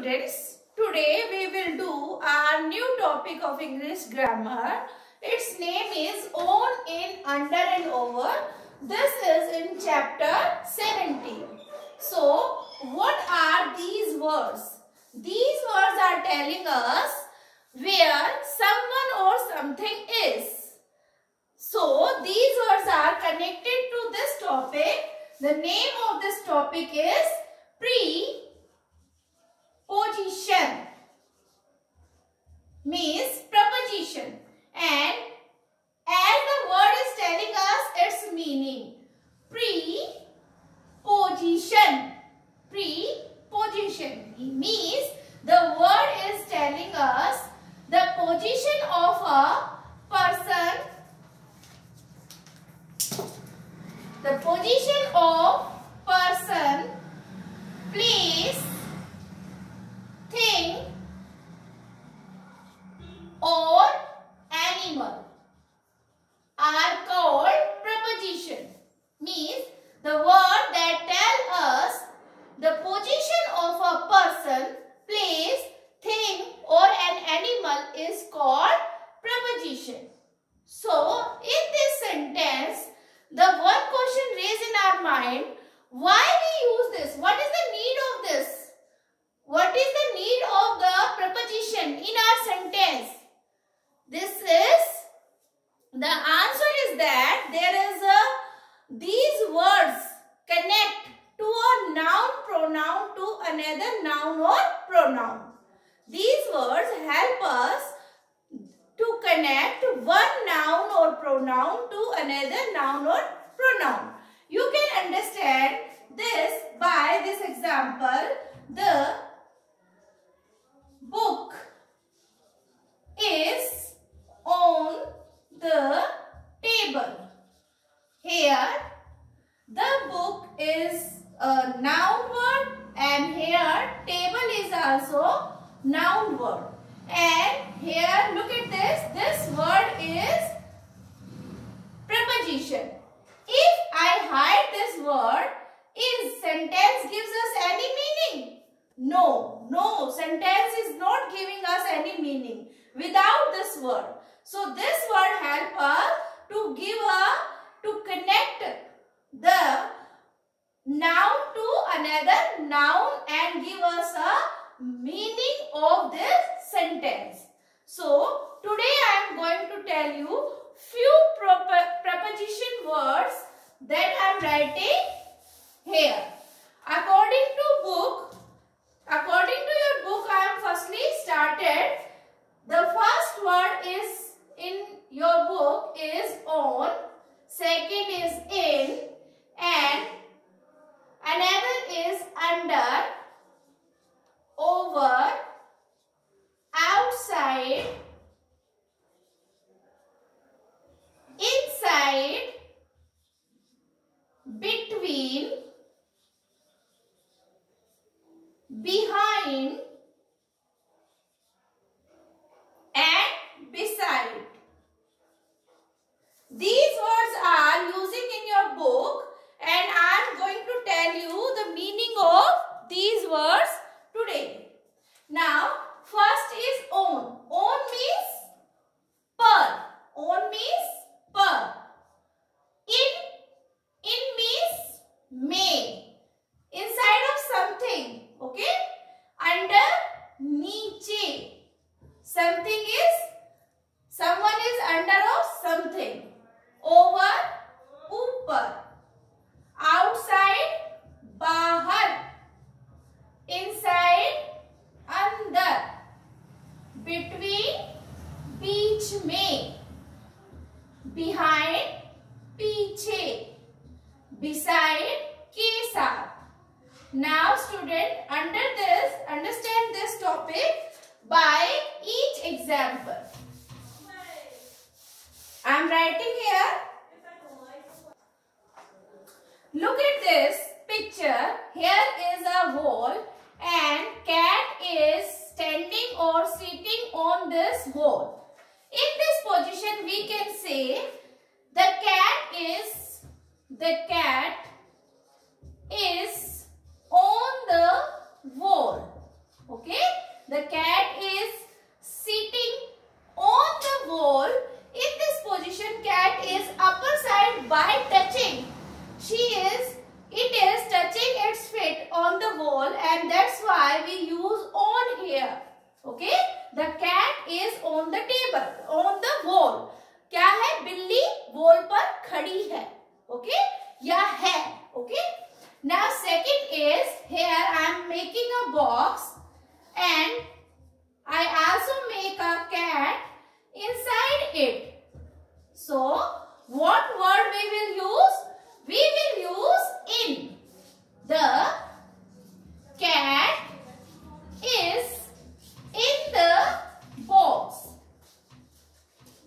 students, today we will do our new topic of English grammar. Its name is on, in, under and over. This is in chapter 17. So, what are these words? These words are telling us where someone or something is. So, these words are connected to this topic. The name of this topic is pre position means preposition and as the word is telling us its meaning pre-position pre-position means the word is telling us the position of a person the position of person place thing or animal are called preposition. Means the word that tell us the position of a person, place, thing or an animal is called preposition. So, in this sentence, the one question raised in our mind, why we use this? What is the need of this? What is the need of the preposition in our sentence? This is, the answer is that there is a, these words connect to a noun pronoun to another noun or pronoun. These words help us to connect one noun or to another noun or pronoun. You can understand this by this example. The book is on the table. Here, the book is a noun word and here table is also noun word. And here, look at this. This word is preposition. If I hide this word, is sentence gives us any meaning? No, no, sentence is not giving us any meaning without this word. So this word help us to give a, to connect the noun to another noun and give us a meaning of this sentence. So today I am going to tell you few preposition words that I am writing here. According to book, According to your book, I am firstly started. The first word is in your book is on. Second is in. And another is under. Over. Outside. Inside. Between behind and beside. These words are using in your book and I am going to tell you the meaning of these words today. Now, first is own. Own means per. Own means per. In, in means may. Inside of something okay under niche something is someone is under of something over upar outside bahar inside under between beach mein behind पीछे beside के साथ now student, under this, understand this topic by each example. I am writing here. Look at this picture. Here is a wall and cat is standing or sitting on this wall. In this position, we can say the cat is, the cat is on the wall. what word we will use we will use in the cat is in the box.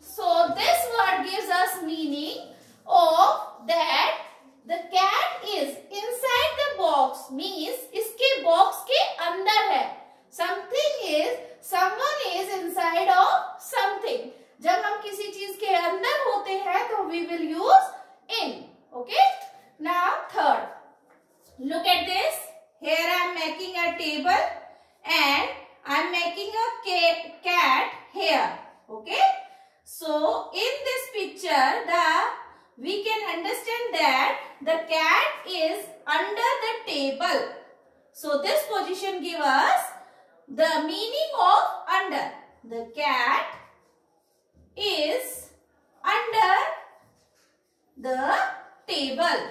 So this word gives us meaning of that the cat is inside the box means इसके box के अंदर है. Something is someone is inside of something. जब हम किसी चीज़ के अंदर होते हैं तो we will use in okay ना third look at this here I am making a table and I am making a cat here okay so in this picture the we can understand that the cat is under the table so this position give us the meaning of under the cat is under the table.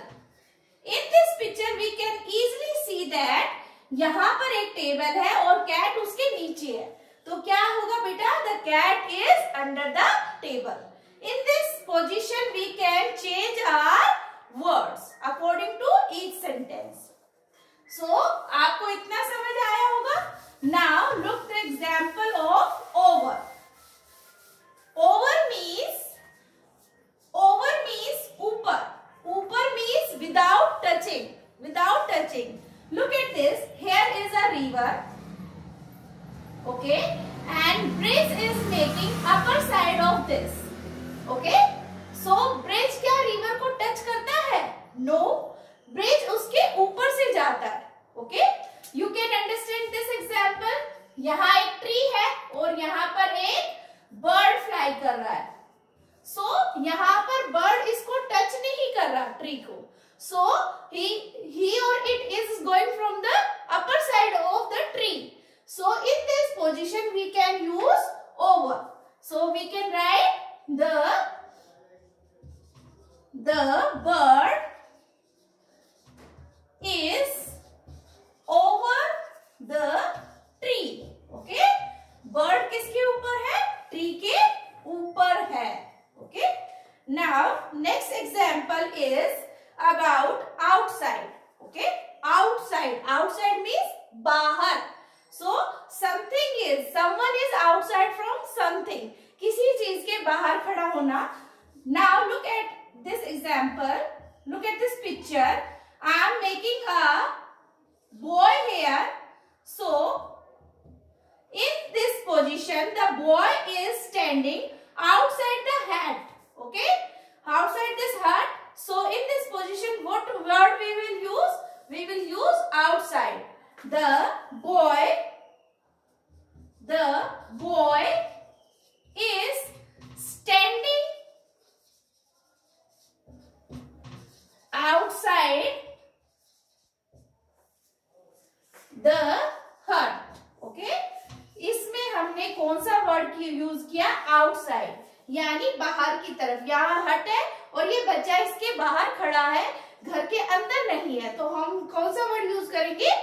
In this picture, we can easily see that यहाँ पर एक table है और cat उसके नीचे है। तो क्या होगा बेटा? The cat is under the table in this position we can change our words according to each sentence so आपको इतना समझ आया होगा now look the example of over over means over means ऊपर Upar means without touching. Without touching. Look at this. Here is a river. Okay. And bridge is making upper side of this. Okay. So bridge क्या river को touch करता है? No. Bridge उसके ऊपर से जाता है. Okay. You can understand this example. यहाँ एक ट्री है और यहाँ पर एक बर्ड फ्लाई कर रहा है सो so, यहाँ पर बर्ड इसको टच नहीं कर रहा ट्री को सो ही ही और it is going from the upper side of the tree so in this position we can use over so we can write the the bird is over the tree okay bird किसके ऊपर है tree के ऊपर है Okay. Now, next example is about outside. Okay. Outside. Outside means bahar. So, something is, someone is outside from something. किसी चीज़ के बाहर खड़ा होना. Now, look at this example. Look at this picture. I am making a boy here. So, in this position, the boy is standing outside the hat. Okay? Outside this hat. So in this position, what word we will use? We will use outside. The boy,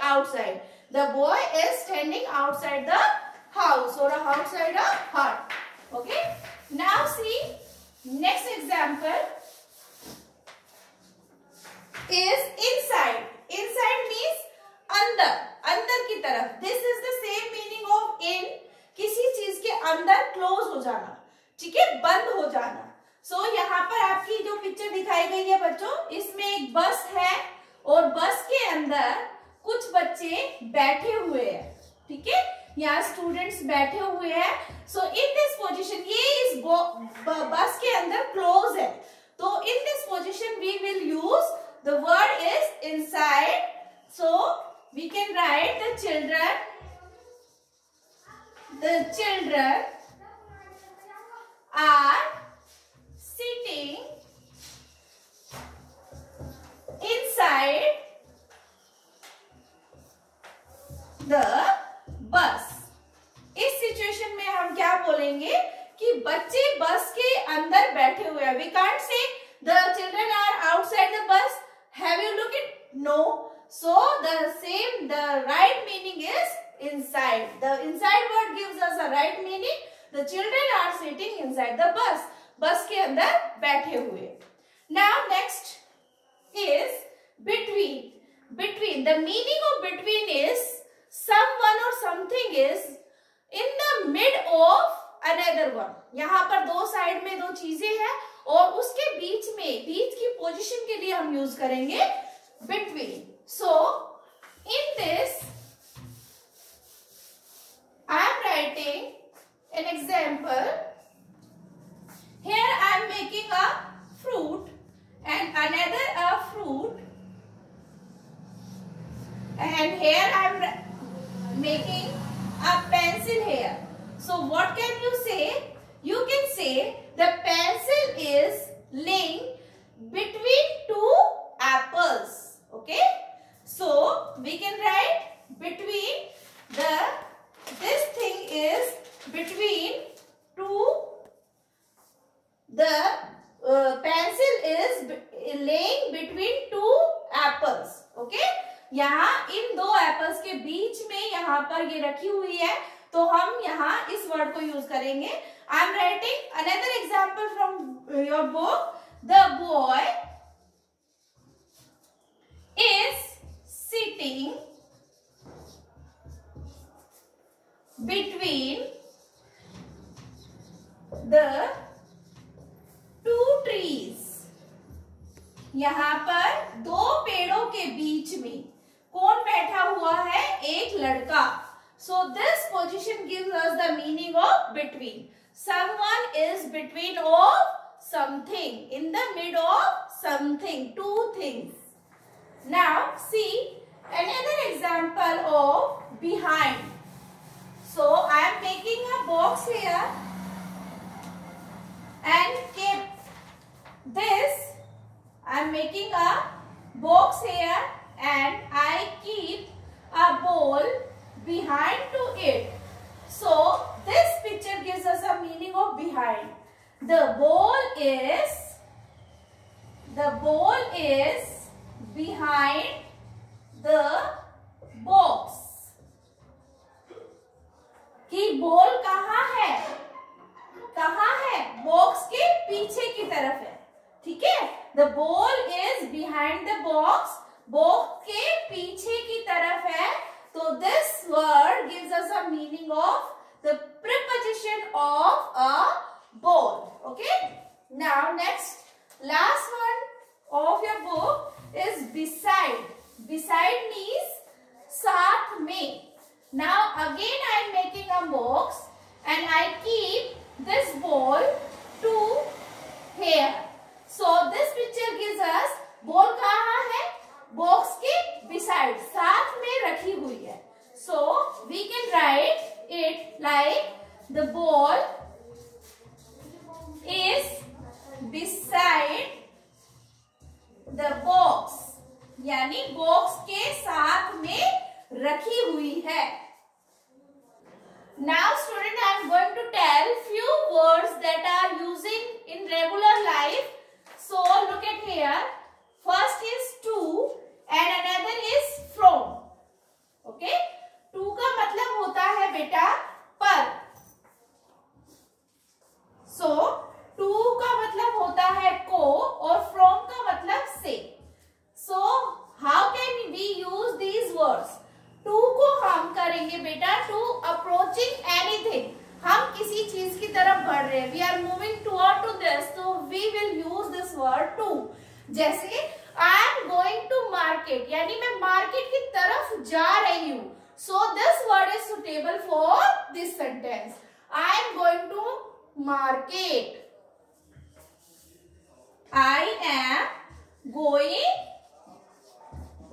outside. The boy is standing outside the house or outside a hut. Okay. Now see next example. The children are sitting inside the bus इस situation में हम क्या बोलेंगे? कि बच्चे बस के अंदर बैठे हुए हैं। We can't say the children are outside the bus have you look it no so the same the right meaning is inside the inside word gives us a right meaning the children are sitting inside the bus bus के अंदर बैठे हुए. Now next is between. Between. The meaning of between is someone or something is in the mid of another one यहाँ पर दो side में दो चीज़ें हैं और उसके बीच में, बीच की पोजीशन के लिए हम यूज़ करेंगे between so in this I am writing an example here I am making a fruit and another a fruit and here I am making a pencil here. So what can you say? You can say the pencil is laying between two apples. Okay. So we can write between the this thing is between two the uh, pencil is laying between two apples. Okay. यहाँ इन दो apples के बीच में यहाँ पर ये रखी हुई है तो हम यहाँ इस वर्ड को यूज़ करेंगे। I am writing another example from your book the boy I'll see ya. the ball is behind the box box के पीछे की तरफ है तो this word gives us a meaning of the preposition of a ball okay now next last one of your book is beside beside means साथ में now again i am making a box and i keep this ball to here So this picture gives us ball कहाँ है? Box के beside साथ में रखी हुई है। So we can write it like the ball is beside the box यानी box के साथ में रखी हुई है। Now student I am going to tell few words that are using in regular life so look at here first is to and another is from okay to का मतलब होता है बेटा पर. So, टू का मतलब होता है को और फ्रॉम का मतलब से so how can we use these words to को हम करेंगे बेटा टू अप्रोचिंग एनीथिंग हम किसी चीज़ की तरफ़ बढ़ रहे हैं we are moving toward to this तो we will use this word to जैसे I am going to market यानी मैं मार्केट की तरफ़ जा रही हूँ so this word is suitable for this sentence I am going to market I am going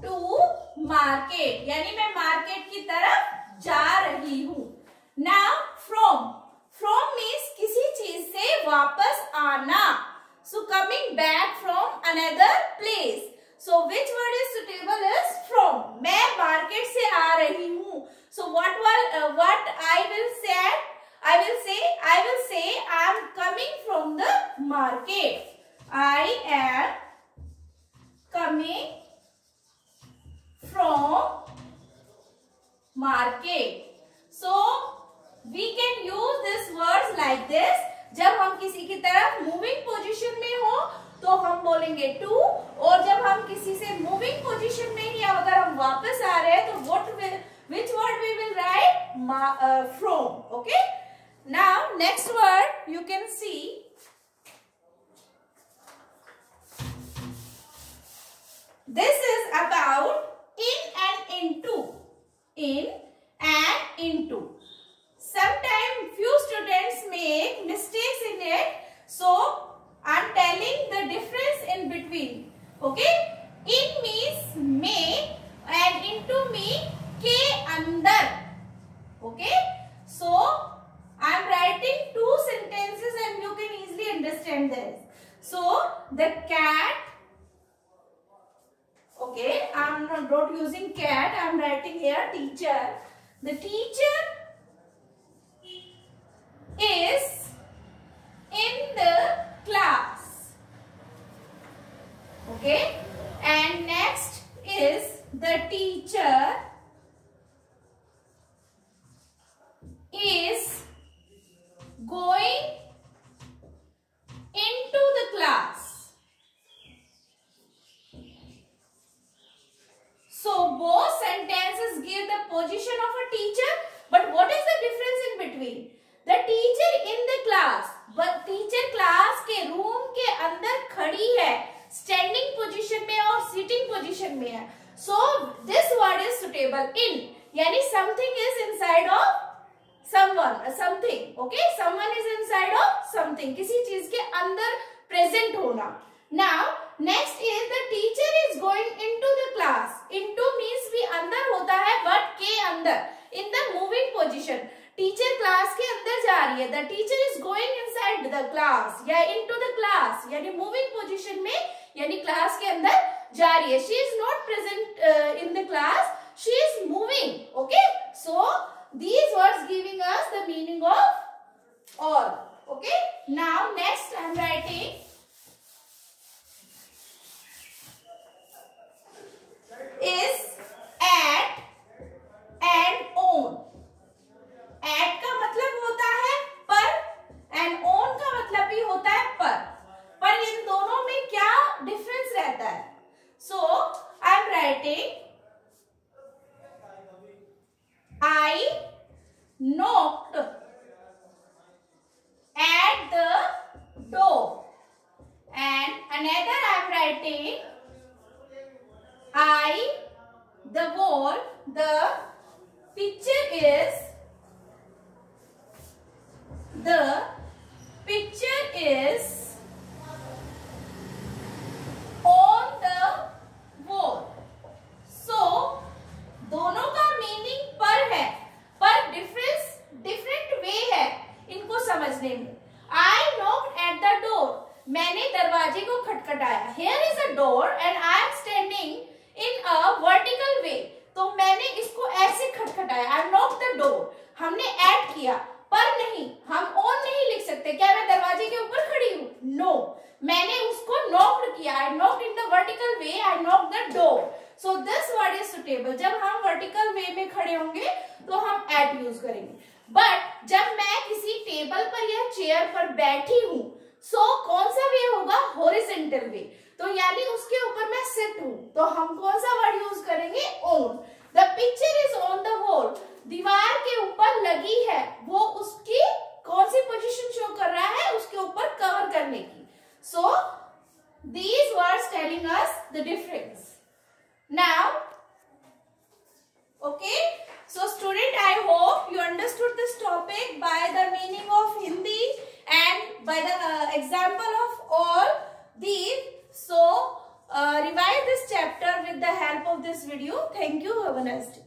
to market यानी मैं मार्केट की तरफ़ जा रही हूँ नाउ फ्रॉम फ्रॉम मीन्स किसी चीज़ से वापस आना So coming back from another place. So which word is suitable is from. मैं market से आ रही हूँ. So what will uh, what I will say? I will say I will say I am coming from the market. I am coming from market. So we can use this words like this. जब हम किसी की तरफ़ moving position में हो तो हम बोलेंगे टू और जब हम किसी से मूविंग पोजीशन में ही अगर हम वापस आ रहे हैं तो what which word we will write uh, from okay now next word you can see this is about in and into in and into Sometimes few students make mistakes in it. So, I am telling the difference in between. Okay. In means me, and into me ke andar. Okay. So, I am writing two sentences and you can easily understand this. So, the cat okay i'm not using cat i'm writing here teacher the teacher is in the class okay and next is the teacher is going into the class. So both sentences give the position of a teacher but what is the difference in between? The teacher in the class teacher class के room के अंदर खड़ी है standing position में और sitting position में है। So this word is suitable in यानी something is in of something okay someone is inside of something किसी चीज़ के अंदर प्रेजेंट होना। Now next is the teacher is going into the class into means भी अंदर होता है बट के अंदर in the moving position teacher class के अंदर जा रही है the teacher is going inside the class या इनटू द क्लास यानी मूविंग पोजीशन में, यानी क्लास के अंदर जा रही है she is not present in the class she is moving okay so these words giving us the meaning of all. Okay. Now, next I am writing is at and on. At का मतलब होता है पर and own का मतलब भी होता है पर। पर इन दोनों में क्या डिफरेंस रहता है? So I am writing I knocked at the door and another I am writing I the wall the picture is the picture is on the wall. So, दोनों का मीनिंग पर है पर डिफरेंस डिफरेंट वे है इनको समझने में। I knock at the door मैंने दरवाजे को खटखटाया। Here is a door and I am standing in a vertical way तो मैंने इसको ऐसे खटखटाया। आई नॉक द डोर हमने ऐड किया। पर नहीं हम ऑन नहीं लिख सकते। क्या मैं दरवाजे के ऊपर खड़ी हूँ? No no. मैंने उसको नॉक्ड किया। I knocked in the vertical way I knock the door so this word is suitable जब हम वर्टिकल वे में खड़े होंगे तो हम एट यूज़ करेंगे। बट जब मैं किसी टेबल पर या चेयर पर बैठी हूँ सो so, कौन सा वे होगा? होरिजेंटल वे तो यानी उसके ऊपर मैं सिट हूँ। तो हम कौन सा वर्ड यूज़ करेंगे? On the picture is on the wall दीवार के ऊपर लगी है, वो उसकी कौन सी पोजीशन शो कर रहा है, उसके ऊपर कवर करने की। So these words telling us the difference now okay so student I hope you understood this topic by the meaning of Hindi and by the example of all these so revise this chapter with the help of this video thank you have a nice day